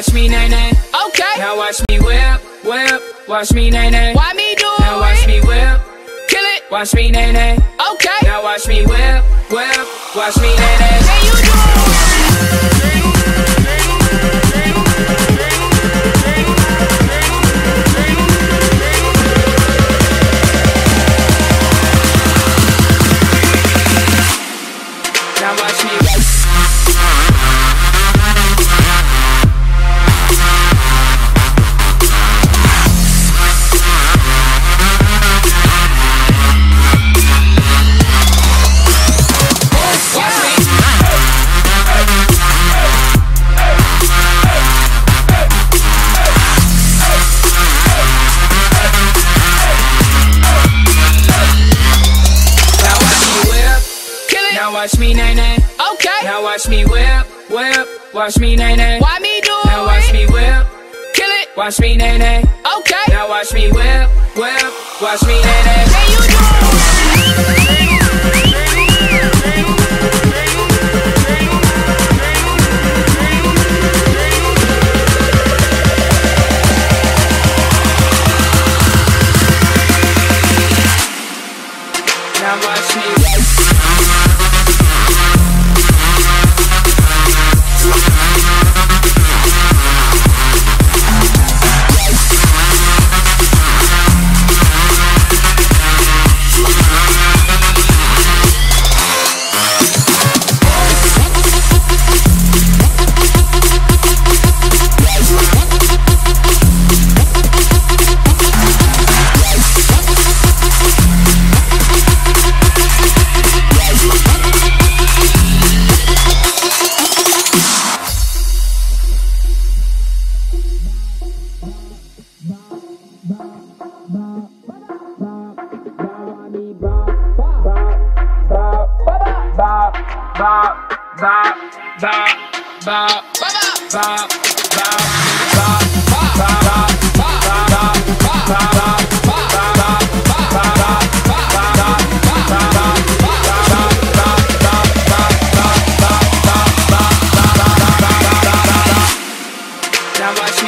watch me nay nay. Okay. Now watch me whip, whip, watch me nay nay. Why me do now it? Now watch me whip, kill it. Watch me nay nay. Okay. Now watch me whip, whip, watch me nay nay. Watch me nay nay. Okay. Now watch me whip, whip, watch me nay nay. Why me do Now watch me whip, Kill it. watch me nay nay. Okay. Now watch me whip, whip, watch me nay nay. Can you do it? bop, bop, bop, bop, bop, bop. Now I